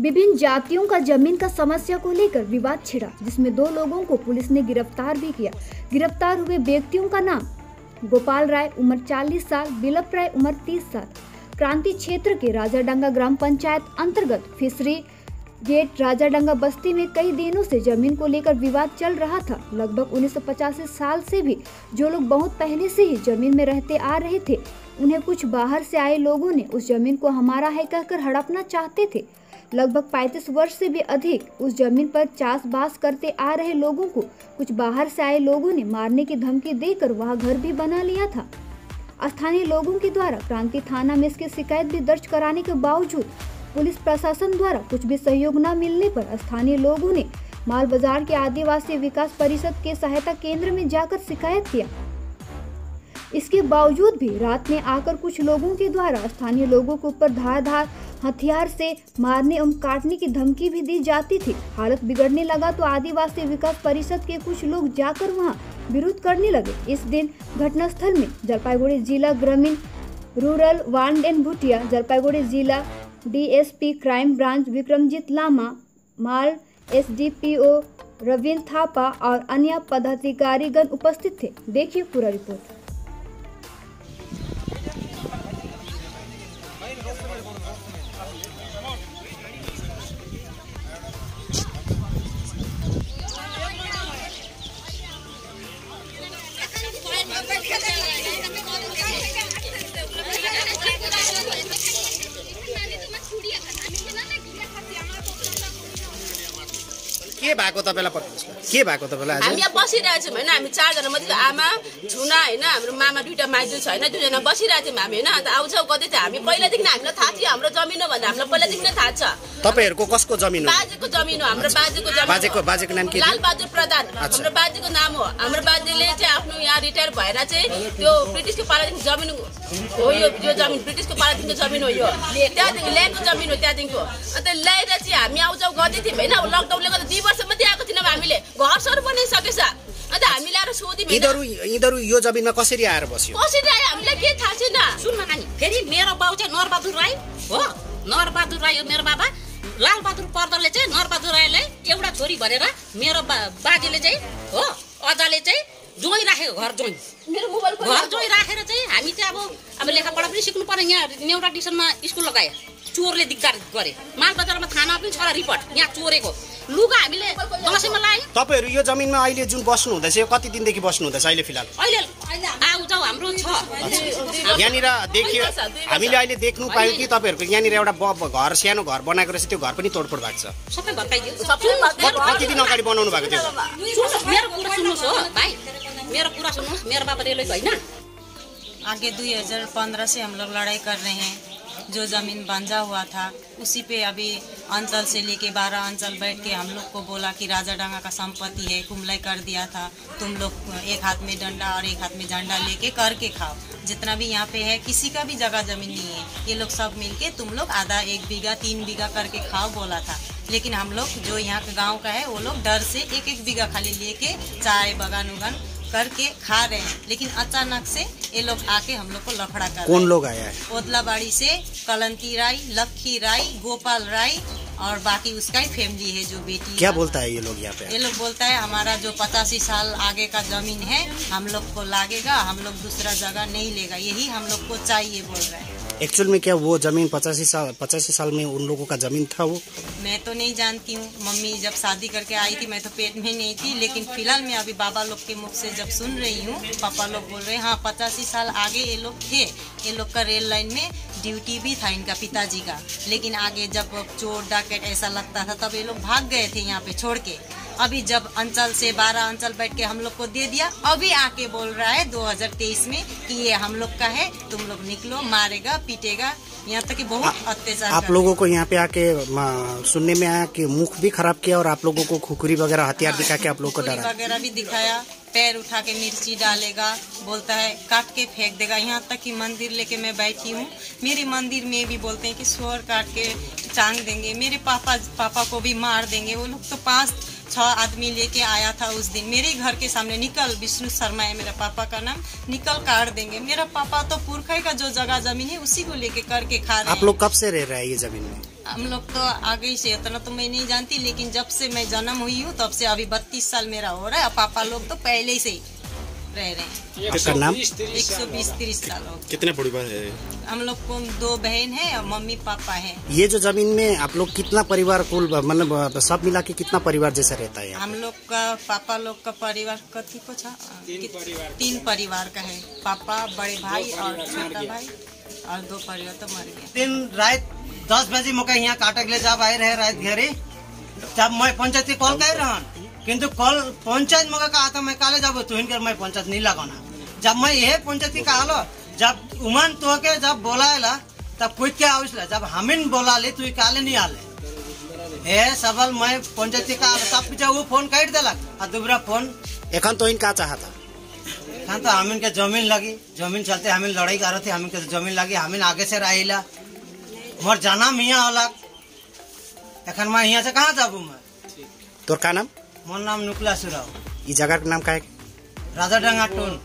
विभिन्न जातियों का ज़मीन का समस्या को लेकर विवाद छिड़ा, जिसमें दो लोगों को पुलिस ने गिरफ़्तार भी किया। गिरफ़्तार हुए व्यक्तियों का नाम गोपाल राय, उम्र 40 साल, बिलप राय, उम्र 30 साल। क्रांति क्षेत्र के राजाडंगा ग्राम पंचायत अंतर्गत फिशरी गेट राजाडंगा बस्ती में कई दिनों से ज़मीन को लेकर विवाद चल रहा था। लगभग उन्नीस साल से भी जो लोग बहुत पहले से ही ज़मीन में रहते आ रहे थे, उन्हें कुछ बाहर से आए लोगों ने उस ज़मीन को हमारा है कहकर हड़पना चाहते थे। लगभग 35 वर्ष से भी अधिक उस ज़मीन पर चास बास करते आ रहे लोगों को कुछ बाहर से आए लोगों ने मारने की धमकी देकर वहाँ घर भी बना लिया था। स्थानीय लोगों के द्वारा क्रांति थाना में इसकी शिकायत भी दर्ज कराने के बावजूद पुलिस प्रशासन द्वारा कुछ भी सहयोग न मिलने पर स्थानीय लोगों ने माल बाज़ार के आदिवासी विकास परिषद के सहायता केंद्र में जाकर शिकायत किया। इसके बावजूद भी रात में आकर कुछ लोगों के द्वारा स्थानीय लोगों के ऊपर धार धार हथियार से मारने एवं काटने की धमकी भी दी जाती थी। हालत बिगड़ने लगा तो आदिवासी विकास परिषद के कुछ लोग जाकर वहाँ विरोध करने लगे। इस दिन घटनास्थल में जलपाईगुड़ी जिला ग्रामीण रूरल वांड एंड भुटिया, जलपाईगुड़ी जिला DSP crime branch Vikramjit Lama, Mal SDPO Ravindra Thapa और अन्य पदाधिकारीगण उपस्थित थे। देखिए पूरा रिपोर्ट। के भएको तपाईँलाई के भएको तपाईँलाई हामी यहाँ बसिरहेको छौँ होइन हामी चारजना मात्रै आमा छुना होइन हाम्रो मामा दुइटा माइजू छ होइन दुईजना बसिरहेको थियौँ हामी होइन अन्त आउँछौ कतै थियो हामी पहिलादेखि हामीलाई थाहा थियो हाम्रो जमिन हो भन्दा हामीलाई पहिलादेखि नै थाहा छ। तपाईँहरूको कसको जमिन हो? बाजेको जमिन हो हाम्रो बाजेको जमिन। बाजेको बाजेको नाम के लालबहादुर प्रधान हाम्रो बाजेको नाम हो। हाम्रो बाजेले चाहिँ आफ्नो यहाँ रिटायर भएर चाहिँ त्यो ब्रिटिसको पालादेखि जमिन हो यो यो जमिन ब्रिटिसको पालादेखिको जमिन हो यो। त्यहाँदेखि ल्याएको जमिन हो त्यहाँदेखिको। अन्त ल्याएर चाहिँ हामी आउँजाउ गर्दै थियौँ होइन? लकडाउनले गर्दा दुई वर्ष मात्रै आएको थिएनौँ हामीले घर सर बनाइसकेछ अन्त हामी ल्याएर सोध्यौँ यिनीहरू यिनीहरू यो जमिनमा कसरी आएर बस्यो? कसरी आयो हामीलाई केही थाहा छैन। सुनमा खानी फेरि मेरो बाउ चाहिँ नरबहादुर राई हो। नरबहादुर राई हो मेरो बाबा। लालबहादुर पर्दलले चाहिँ नरबहादुर राईलाई एउटा छोरी भनेर मेरो बा बाजेले चाहिँ हो अजाले चाहिँ जोइ राखेको घर जोइ मेरो मोबाइल घर जोइ राखेर चाहिँ हामी चाहिँ अब अब लेखापढा पनि सिक्नु पर्ने। यहाँ नेउरा टिसनमा स्कुल लगाए। चोरले दिगदार गरे। मालबजारमा थाना पनि छ रिपोर्ट। यहाँ चोरेको। लुगा हामीले दसैँमा लायौँ तपाईँहरू यो जमिनमा अहिले जुन बस्नु हुँदैछ यो कति दिनदेखि बस्नु हुँदैछ अहिले फिलहाल? अहिले आउ जाउ हाम्रो छ। यहाँनिर देखियो हामीले अहिले देख्नु पायौँ कि तपाईँहरूको यहाँनिर एउटा घर सानो घर बनाएको रहेछ त्यो घर पनि तोडफोड भएको छ। सबै भत्काइदियो कति दिन अगाडि बनाउनु भएको थियो? मेरो कुरा सुन्नुहोस् हो भाइ। मेरो कुरा सुन्नुहोस् मेरो बाबा रेलवे होइन। आगे 2015 से हम लोग लड़ाई कर रहे हैं। जो ज़मीन बांझा हुआ था, उसी पे अभी अंचल से लेके बारह अंचल बैठ के हम लोग को बोला कि राजा डांगा का संपत्ति है, कुमलाई कर दिया था। तुम लोग एक हाथ में डंडा और एक हाथ में झंडा लेके करके खाओ। जितना भी यहाँ पे है, किसी का भी जगह ज़मीन नहीं है। ये लोग सब मिलके तुम लोग आधा एक बीघा, तीन बीघा करके खाओ बोला था। लेकिन हम लोग जो यहाँ के गाँव का है, वो लोग डर से एक एक बीघा खाली लेके चाय बगान उगान करके खा रहे हैं। लेकिन अचानक से ये लोग आके हम लोग को लफड़ा कर कौन लोग आया है? ओदलाबाड़ी से कलंती राय लक्खी राय गोपाल राय और बाकी उसका ही फैमिली है जो बेटी क्या बोलता है ये लोग यहाँ पे? ये लोग बोलता है हमारा जो पचासी साल आगे का ज़मीन है हम लोग को लागेगा हम लोग दूसरा जगह नहीं लेगा। यही हम लोग को चाहिए बोल रहे हैं। एक्चुअल में क्या वो ज़मीन पचासी साल पचासी साल में उन लोगों का ज़मीन था वो? मैं तो नहीं जानती हूँ। मम्मी जब शादी करके आई थी, मैं तो पेट में नहीं थी, लेकिन फ़िलहाल मैं अभी बाबा लोग के मुख से जब सुन रही हूँ, पापा लोग बोल रहे हैं हाँ पचासी साल आगे ये लोग थे। ये लोग का रेल लाइन में ड्यूटी भी था इनका पिताजी का। लेकिन आगे जब चोर डाकैत ऐसा लगता था, तब ये लोग भाग गए थे यहाँ पे छोड़ के। अभी जब अंचल से बारह अंचल बैठ के हम लोग को दे दिया अभी आके बोल रहा है 2023 में कि ये हम लोग का है तुम लोग निकलो मारेगा पीटेगा। यहाँ तक कि बहुत अत्याचार आप लोगों को यहाँ पे आके सुनने में आया कि मुख भी खराब किया और आप लोगों को खुखरी वगैरह हथियार दिखा के आप लोग को डरा वगैरह भी दिखाया पैर उठा के मिर्ची डालेगा बोलता है काट के फेंक देगा। यहाँ तक कि मंदिर लेके मैं बैठी हूँ। मेरे मंदिर में भी बोलते हैं कि स्वर काट के टांग देंगे। मेरे पापा पापा को भी मार देंगे। वो लोग तो पाँच छह आदमी लेके आया था उस दिन। मेरे घर के सामने निकल विष्णु शर्मा है मेरा पापा का नाम निकल काट देंगे। मेरा पापा तो पुरखे का जो जगह ज़मीन है उसी को लेके करके खा रहे आप लोग कब से रह रहे हैं ये ज़मीन में? हम लोग तो आगे से इतना तो मैं नहीं जानती लेकिन जब से मैं जन्म हुई हूँ तब से अभी बत्तीस साल मेरा हो रहा है पापा लोग तो पहले से ही। रह रहे हैं आपका नाम एक सौ बीस तीस साल हो कितने परिवार है? हम लोग को दो बहन है और मम्मी पापा है। ये जो ज़मीन में आप लोग कितना परिवार कुल मतलब सब मिला के कितना परिवार जैसा रहता है हम लोग का पापा लोग का परिवार कथी को था तीन परिवार का। है। पापा बड़े भाई और छोटा भाई और दो परिवार तो मर गया। दिन रात दस बजे मोका यहाँ काटे के लिए जब आए रहे रात घरे। तब मैं पंचायत कॉल कर रहन किंतु कॉल पंचायत मोका कहा था मैं काले जाबो तू इनकर मैं पंचायत नहीं लगाना। जब मैं ये पंचायत की कहा लो जब उमन तो के जब बोलाएला तब कोई क्या आवश्यक जब हमिन बोला ले तू काले नहीं आले। हे सबल मैं पंचायत के कहा तब पीछे वो फ़ोन काट देलक आ दूसरा फ़ोन। एखन तो इनका चाहता खान तो हमिन के ज़मीन लगी। ज़मीन चलते हमिन लड़ाई कर रहे थे हमिन के ज़मीन लगी हमिन आगे से रहिला। मोर जाना मियाँ होला। एखन मैं यहाँ से कहाँ जाबू मैं? तोर का नाम? मोर नाम नुकला सुराव। ई जगह का नाम का है राजा डंगा टोन